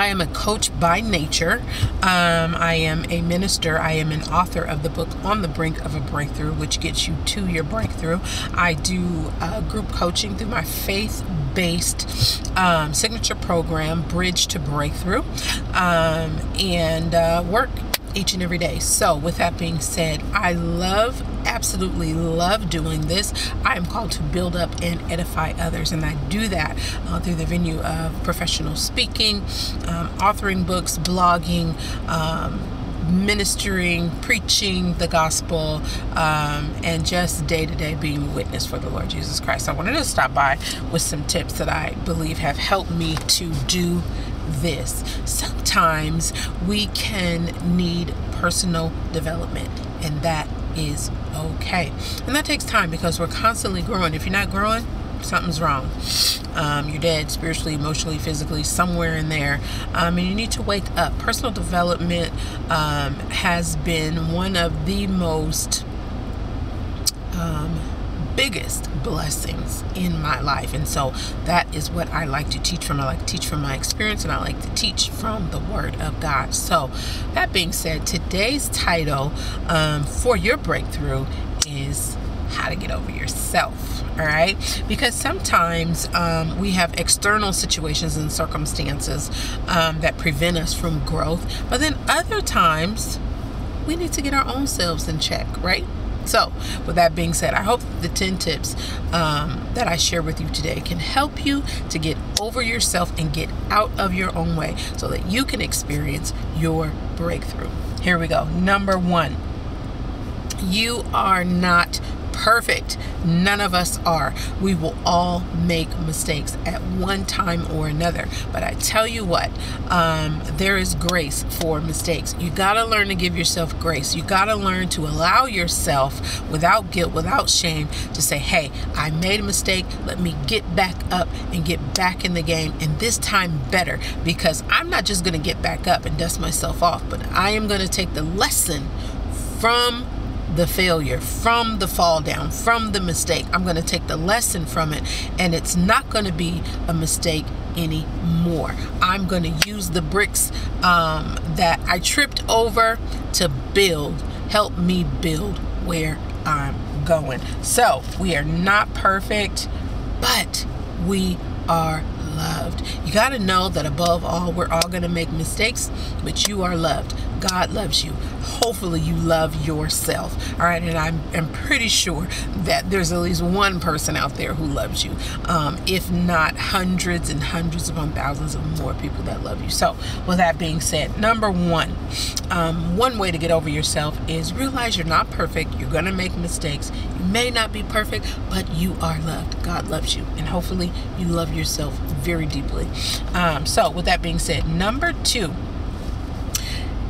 I am a coach by nature. Um, I am a minister. I am an author of the book On the Brink of a Breakthrough, which gets you to your breakthrough. I do uh, group coaching through my faith based um, signature program, Bridge to Breakthrough, um, and uh, work each and every day. So, with that being said, I love, absolutely love doing this. I am called to build up and edify others, and I do that uh, through the venue of professional speaking, um, authoring books, blogging. Um, ministering, preaching the gospel, um, and just day to day being a witness for the Lord Jesus Christ. I wanted to stop by with some tips that I believe have helped me to do this. Sometimes we can need personal development, and that is okay. And that takes time because we're constantly growing. If you're not growing, something's wrong. Um, you're dead spiritually, emotionally, physically, somewhere in there. Um, and you need to wake up. Personal development um, has been one of the most um, biggest blessings in my life. And so that is what I like to teach from. I like to teach from my experience and I like to teach from the Word of God. So, that being said, today's title um, for your breakthrough is How to Get Over Yourself. All right, because sometimes um, we have external situations and circumstances um, that prevent us from growth, but then other times we need to get our own selves in check, right? So, with that being said, I hope the 10 tips um, that I share with you today can help you to get over yourself and get out of your own way so that you can experience your breakthrough. Here we go. Number one, you are not perfect. None of us are. We will all make mistakes at one time or another. But I tell you what, um, there is grace for mistakes. You got to learn to give yourself grace. You got to learn to allow yourself without guilt, without shame, to say, hey, I made a mistake. Let me get back up and get back in the game. And this time better because I'm not just going to get back up and dust myself off, but I am going to take the lesson from the failure, from the fall down, from the mistake. I'm going to take the lesson from it, and it's not going to be a mistake anymore. I'm going to use the bricks um, that I tripped over to build, help me build where I'm going. So we are not perfect, but we are loved. You got to know that above all, we're all going to make mistakes, but you are loved. God loves you. Hopefully, you love yourself. All right, and I'm, I'm pretty sure that there's at least one person out there who loves you, um, if not hundreds and hundreds upon thousands of more people that love you. So, with that being said, number one, um, one way to get over yourself is realize you're not perfect. You're going to make mistakes. You may not be perfect, but you are loved. God loves you, and hopefully, you love yourself very deeply. Um, so, with that being said, number two,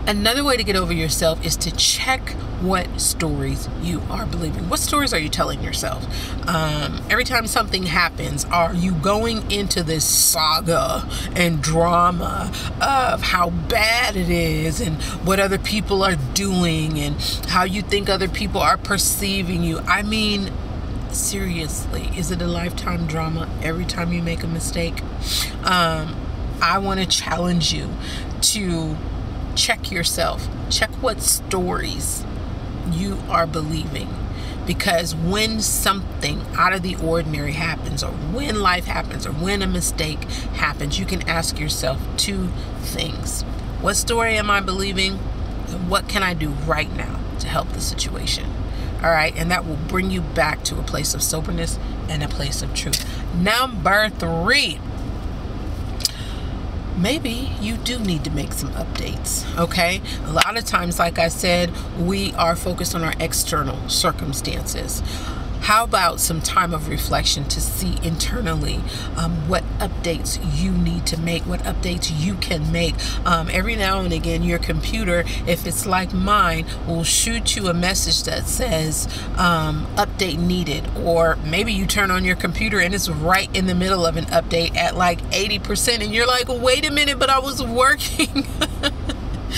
Another way to get over yourself is to check what stories you are believing. What stories are you telling yourself? Um, every time something happens, are you going into this saga and drama of how bad it is and what other people are doing and how you think other people are perceiving you? I mean, seriously, is it a lifetime drama every time you make a mistake? Um, I want to challenge you to check yourself. Check what stories you are believing. Because when something out of the ordinary happens, or when life happens, or when a mistake happens, you can ask yourself two things What story am I believing? And what can I do right now to help the situation? All right, and that will bring you back to a place of soberness and a place of truth. Number three, maybe you do need to make some updates, okay? A lot of times, like I said, we are focused on our external circumstances how about some time of reflection to see internally um, what updates you need to make, what updates you can make? Um, every now and again, your computer, if it's like mine, will shoot you a message that says um, update needed, or maybe you turn on your computer and it's right in the middle of an update at like 80%, and you're like, wait a minute, but I was working.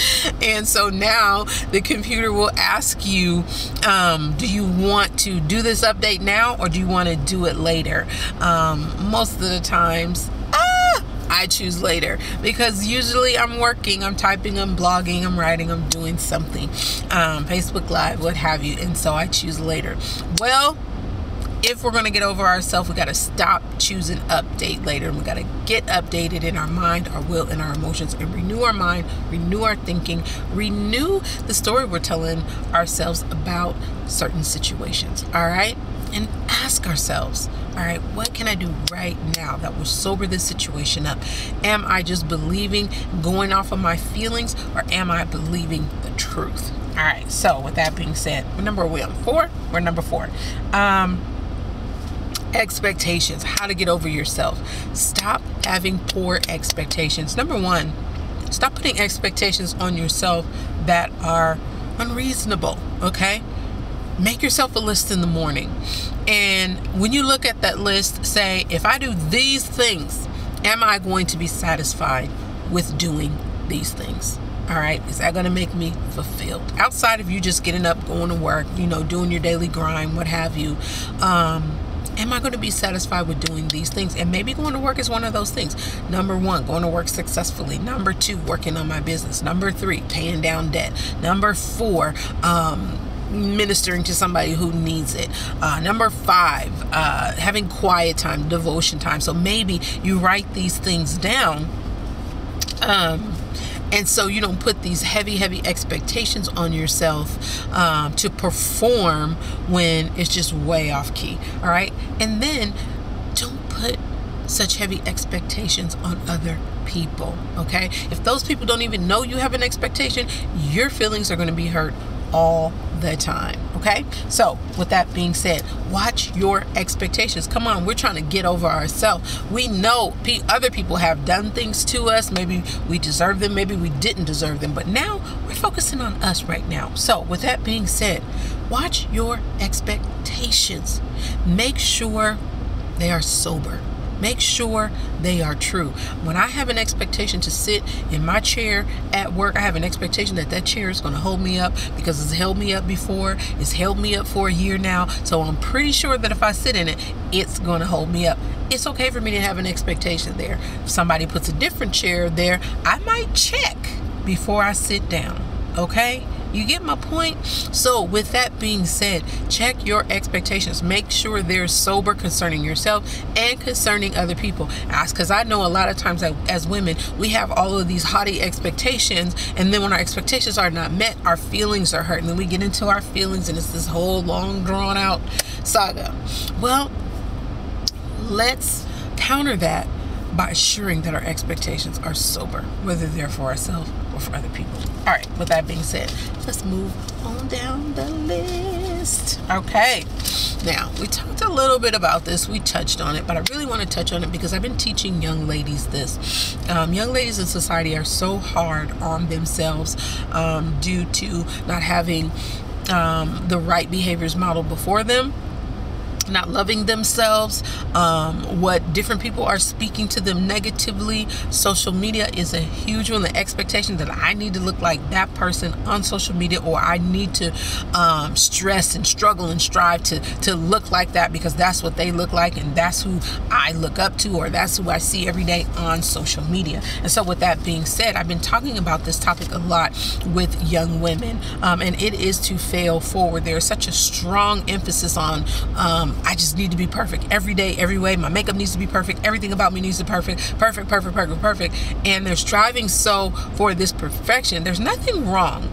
and so now the computer will ask you um, do you want to do this update now or do you want to do it later um, most of the times I choose later because usually I'm working, I'm typing, I'm blogging, I'm writing, I'm doing something, um, Facebook Live, what have you, and so I choose later. Well, if we're going to get over ourselves, we got to stop choosing update later. And we got to get updated in our mind, our will, and our emotions and renew our mind, renew our thinking, renew the story we're telling ourselves about certain situations. All right? And ask ourselves, all right, what can I do right now that will sober this situation up? Am I just believing, going off of my feelings, or am I believing the truth? All right, so with that being said, number we on four? We're number four. Um, expectations, how to get over yourself. Stop having poor expectations. Number one, stop putting expectations on yourself that are unreasonable, okay? Make yourself a list in the morning. And when you look at that list, say, if I do these things, am I going to be satisfied with doing these things? All right, is that going to make me fulfilled? Outside of you just getting up, going to work, you know, doing your daily grind, what have you. Um, am I going to be satisfied with doing these things? And maybe going to work is one of those things. Number one, going to work successfully. Number two, working on my business. Number three, paying down debt. Number four, um, ministering to somebody who needs it. Uh, number five, uh, having quiet time, devotion time. So maybe you write these things down. Um, and so you don't put these heavy, heavy expectations on yourself um, to perform when it's just way off key. All right. And then don't put such heavy expectations on other people. Okay. If those people don't even know you have an expectation, your feelings are going to be hurt all the time. Okay? So, with that being said, watch your expectations. Come on, we're trying to get over ourselves. We know other people have done things to us. Maybe we deserve them, maybe we didn't deserve them. But now we're focusing on us right now. So, with that being said, watch your expectations. Make sure they are sober. Make sure they are true. When I have an expectation to sit in my chair at work, I have an expectation that that chair is going to hold me up because it's held me up before. It's held me up for a year now. So I'm pretty sure that if I sit in it, it's going to hold me up. It's okay for me to have an expectation there. If somebody puts a different chair there, I might check before I sit down. Okay? You get my point? So, with that being said, check your expectations. Make sure they're sober concerning yourself and concerning other people. Ask because I know a lot of times as women, we have all of these haughty expectations, and then when our expectations are not met, our feelings are hurt. And then we get into our feelings, and it's this whole long, drawn out saga. Well, let's counter that by assuring that our expectations are sober, whether they're for ourselves or for other people. All right, with that being said, let's move on down the list. Okay, now we talked a little bit about this, we touched on it, but I really want to touch on it because I've been teaching young ladies this. Um, young ladies in society are so hard on themselves um, due to not having um, the right behaviors modeled before them not loving themselves, um, what different people are speaking to them negatively. Social media is a huge one. The expectation that I need to look like that person on social media, or I need to um, stress and struggle and strive to to look like that because that's what they look like, and that's who I look up to, or that's who I see every day on social media. And so, with that being said, I've been talking about this topic a lot with young women, um, and it is to fail forward. There is such a strong emphasis on um, I just need to be perfect every day, every way. My makeup needs to be perfect. Everything about me needs to be perfect, perfect, perfect, perfect, perfect. And they're striving so for this perfection. There's nothing wrong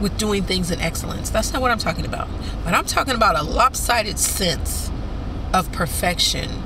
with doing things in excellence. That's not what I'm talking about. But I'm talking about a lopsided sense of perfection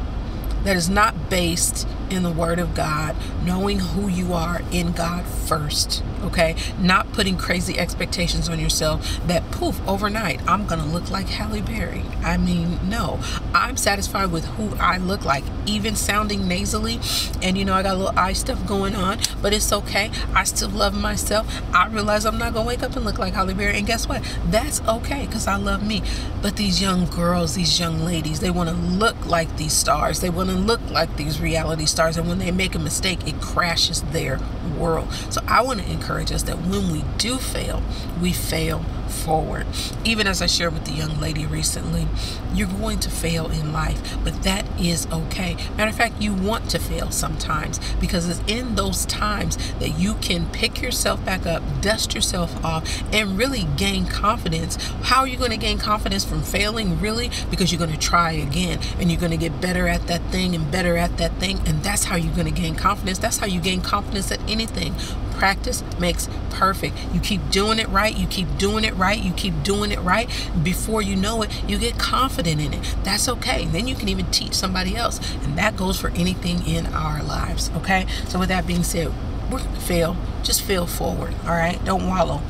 that is not based in the Word of God, knowing who you are in God first, okay? Not putting crazy expectations on yourself that poof, overnight, I'm gonna look like Halle Berry. I mean, no, I'm satisfied with who I look like, even sounding nasally. And you know, I got a little eye stuff going on, but it's okay. I still love myself. I realize I'm not gonna wake up and look like Halle Berry. And guess what? That's okay because I love me. But these young girls, these young ladies, they wanna look like these stars, they wanna look like these reality stars stars and when they make a mistake it crashes their world. So I want to encourage us that when we do fail, we fail forward. Even as I shared with the young lady recently, you're going to fail in life, but that is okay. Matter of fact, you want to fail sometimes because it's in those times that you can pick yourself back up, dust yourself off, and really gain confidence. How are you going to gain confidence from failing? Really? Because you're going to try again and you're going to get better at that thing and better at that thing. And that's how you're going to gain confidence. That's how you gain confidence at anything. Practice makes perfect. You keep doing it right, you keep doing it right, you keep doing it right. Before you know it, you get confident in it. That's okay. Then you can even teach somebody else. And that goes for anything in our lives. Okay? So, with that being said, we're to fail. Just fail forward. All right? Don't wallow.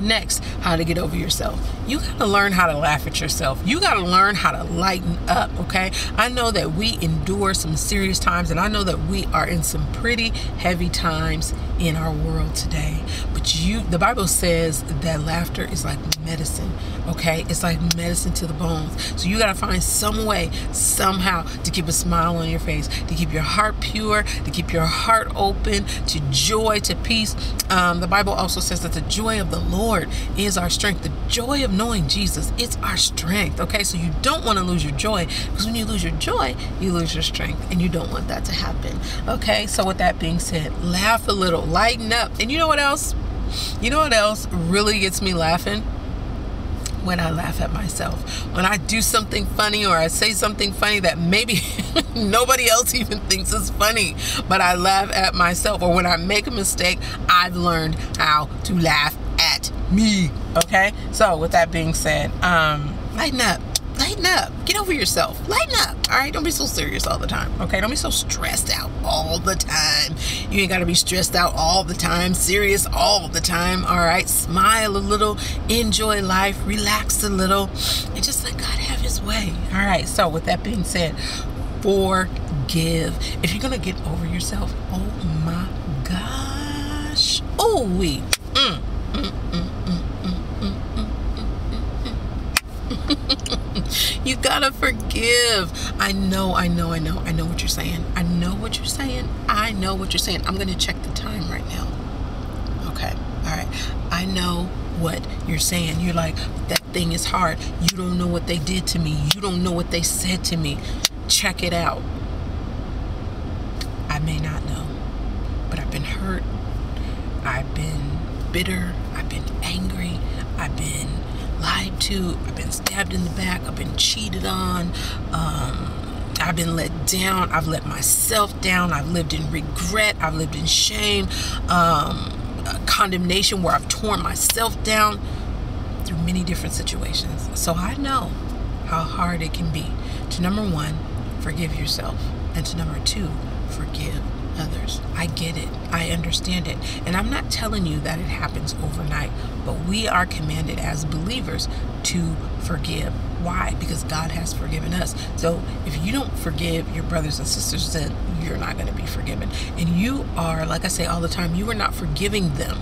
Next, how to get over yourself. You got to learn how to laugh at yourself. You got to learn how to lighten up, okay? I know that we endure some serious times and I know that we are in some pretty heavy times in our world today. But you the Bible says that laughter is like medicine, okay? It's like medicine to the bones. So you got to find some way somehow to keep a smile on your face, to keep your heart pure, to keep your heart open to joy, to peace. Um, the Bible also says that the joy of the Lord is our strength. The joy of knowing Jesus, it's our strength. Okay, so you don't want to lose your joy because when you lose your joy, you lose your strength, and you don't want that to happen. Okay, so with that being said, laugh a little, lighten up. And you know what else? You know what else really gets me laughing? when I laugh at myself. When I do something funny or I say something funny that maybe nobody else even thinks is funny, but I laugh at myself. Or when I make a mistake, I've learned how to laugh at me. Okay? So, with that being said, um, lighten up lighten up. Get over yourself. Lighten up. All right. Don't be so serious all the time. Okay. Don't be so stressed out all the time. You ain't got to be stressed out all the time, serious all the time. All right. Smile a little, enjoy life, relax a little, and just let God have his way. All right. So, with that being said, forgive. If you're going to get over yourself, oh my gosh. Oh, we. Mm, mm, mm, mm, mm, mm. you gotta forgive. I know, I know, I know, I know what you're saying. I know what you're saying. I know what you're saying. I'm gonna check the time right now. Okay, all right. I know what you're saying. You're like, that thing is hard. You don't know what they did to me. You don't know what they said to me. Check it out. I may not know, but I've been hurt. I've been bitter. I've been angry. I've been lied to. I've been stabbed in the back. I've been cheated on. Um, I've been let down. I've let myself down. I've lived in regret. I've lived in shame, um, condemnation where I've torn myself down through many different situations. So I know how hard it can be to number one, forgive yourself, and to number two, forgive others. I get it. I understand it. And I'm not telling you that it happens overnight, but we are commanded as believers to forgive. Why? Because God has forgiven us. So if you don't forgive your brothers and sisters, then you're not going to be forgiven. And you are, like I say all the time, you are not forgiving them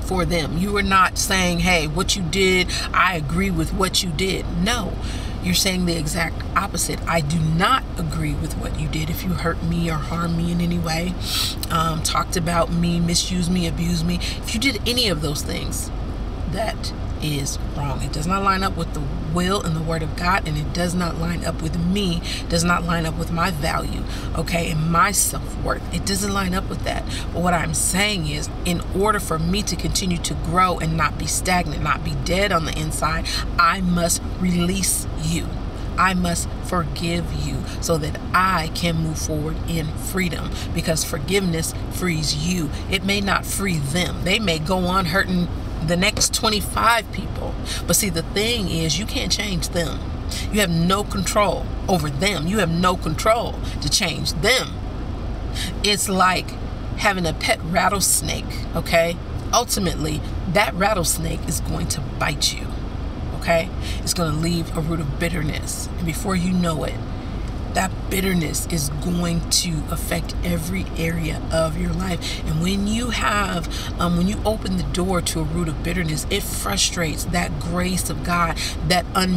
for them. You are not saying, hey, what you did, I agree with what you did. No you're saying the exact opposite. I do not agree with what you did. If you hurt me or harm me in any way, um, talked about me, misused me, abused me, if you did any of those things, that is wrong. It does not line up with the will and the word of God, and it does not line up with me, does not line up with my value, okay, and my self worth. It doesn't line up with that. But what I'm saying is, in order for me to continue to grow and not be stagnant, not be dead on the inside, I must release you. I must forgive you so that I can move forward in freedom because forgiveness frees you. It may not free them. They may go on hurting the next 25 people. But see, the thing is, you can't change them. You have no control over them. You have no control to change them. It's like having a pet rattlesnake, okay? Ultimately, that rattlesnake is going to bite you, okay? It's going to leave a root of bitterness. And before you know it, that bitterness is going to affect every area of your life. And when you have, um, when you open the door to a root of bitterness, it frustrates that grace of God, that unmerited